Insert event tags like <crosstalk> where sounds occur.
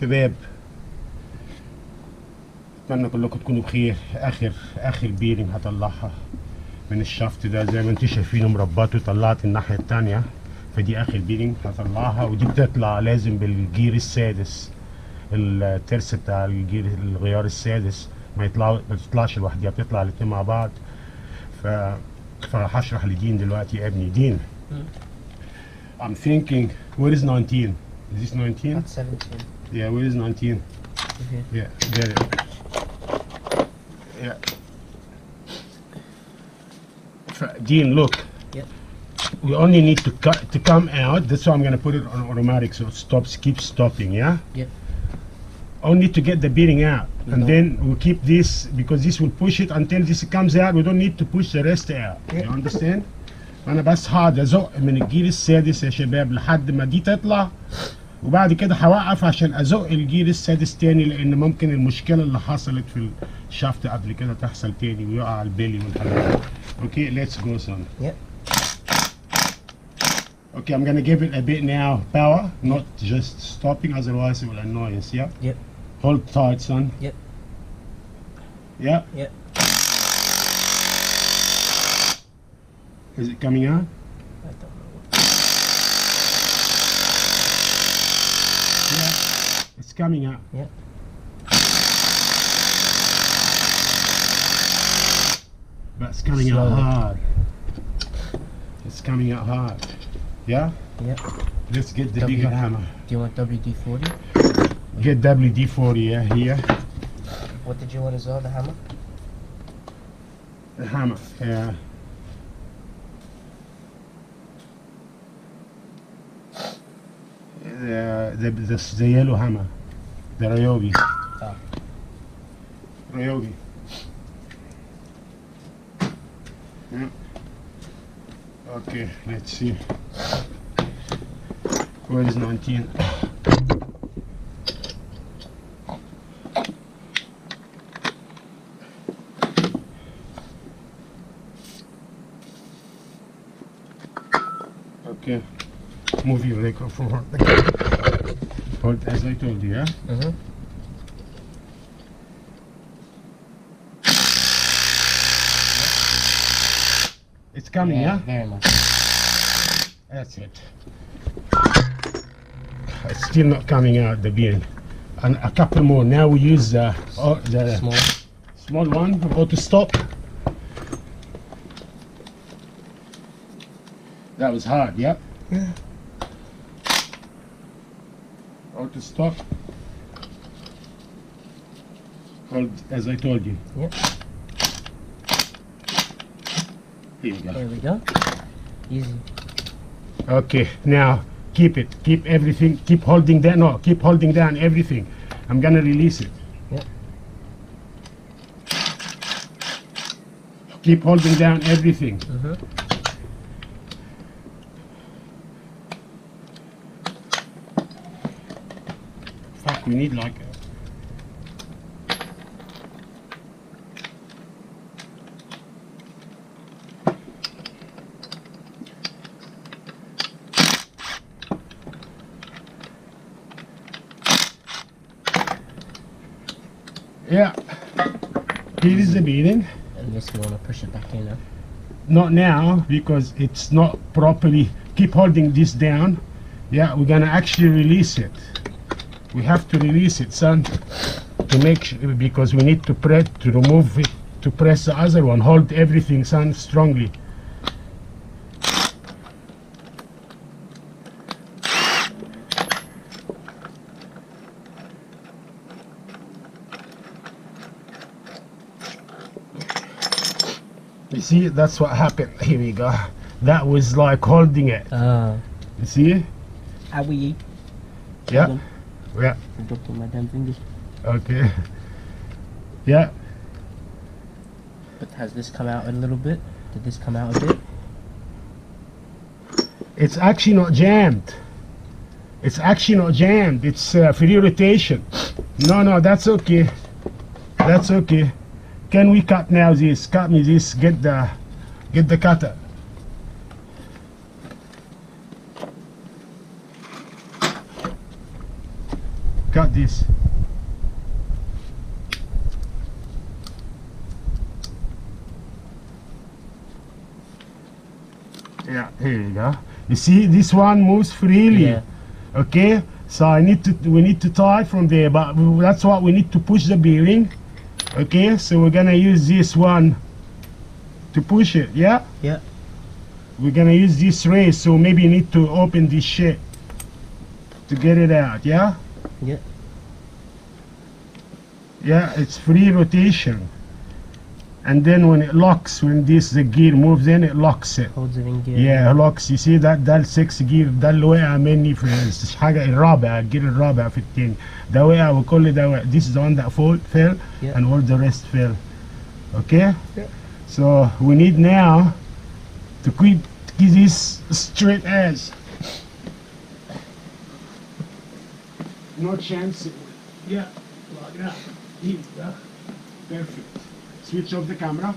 شباب أتمنى كلكم تكونوا بخير. اخر آخر بيرنج هطلعها من الشفط ده. زي ما أنتم شايفين مربات وطلعت الناحية التانية. فدي آخر بيرنج هطلعها. ودي بتطلع لازم بالجير السادس. الترس بتاع الجير الغيار السادس. ما يطلع ما تطلعش لوحدها بتطلع الاتنين مع بعض. ف فهشرح لدين دلوقتي يا ابني. دين I'm thinking where is 19 is this 19 That's 17. yeah where is 19 Okay. Yeah, there it is. Yeah. Dean, look. Yep. We only need to cut to come out. That's why I'm gonna put it on automatic so it stops, keeps stopping. Yeah. Yep. Only to get the bearing out, and then we'll keep this because this will push it until this comes out. We don't need to push the rest out. Yep. You understand? أنا بس هقعد ازق من الجيل السادس يا شباب لحد ما دي تطلع وبعد كده هوقف عشان ازق الجيل السادس تاني لأن ممكن المشكلة اللي حصلت في الشافت قبل كده تحصل تاني ويقع البيلي والحاجات أوكي ليتس جو Yep. Okay, I'm gonna give it a bit now power, not just stopping, otherwise it will annoy us, yeah? Yep. Hold tight, son. Yep. Yeah? Yep. Is it coming out? I don't know. Yeah. It's coming out. Yep. But it's coming out hard. It's coming out hard. Yeah? Yep. Let's get the W. bigger hammer. Do you want WD-40? Get WD-40 yeah, here. What did you want as well, the hammer? The hammer. Yeah. The, the, the, yellow hammer. The Ryobi. Oh. Ah. Ryobi. Yeah. Okay, let's see. Where is 19? Okay. Move your leg forward. As I told you, yeah? Mm-hmm. It's coming, yeah? Very much. That's it. It's still not coming out the bearing. And a couple more. Now we use the, oh, the Small. small one, auto stop. That was hard, yep. Yeah. Auto stop. Hold as I told you. Yep. Here go. There we go. Easy. Okay, now keep it. Keep everything. Keep holding down. No, keep holding down everything. I'm gonna release it. Yep. Keep holding down everything. Mm-hmm. Fuck, we need like. a- Yeah. Here is the bearing. And this you want to push it back in now. Not now because it's not properly. Keep holding this down. Yeah, we're gonna actually release it. We have to release it, son, to make sure, because we need to press to remove it to press the other one. Hold everything, son, strongly. You see, that's what happened. <laughs> Here we go. That was like holding it. Ah. You see? How we eat? Yeah. Yeah. I dropped on my damn fingers. Okay. Yeah. But has this come out a little bit? Did this come out a bit? It's actually not jammed. It's actually not jammed. It's uh, free rotation. No, no, that's okay. That's okay. Can we cut now this? Cut me this. Get the, get the cutter. Cut this. Yeah, here you go. You see, this one moves freely. Yeah. Okay, so I need to we need to tie from there, but that's what we need to push the bearing. Okay, so we're gonna use this one to push it. Yeah, Yeah. we're gonna use this race, so maybe you need to open this shit to get it out. Yeah, Yeah. yeah, it's free rotation. And then when it locks, when this the gear moves in, it locks it. Holds it in gear. Yeah لوكس you see that ده السكس جير ده اللي وقع مني في الحاجة الرابع الجير الرابع في التاني ده وقع وكل ده وقع this is the one that fall fell Yeah. and all the rest fell okay Yeah. so we need now to keep keep this straight as No chance. It yeah. That here perfect. Switch off the camera